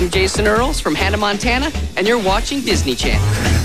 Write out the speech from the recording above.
I'm Jason Earls from Hannah, Montana, and you're watching Disney Channel.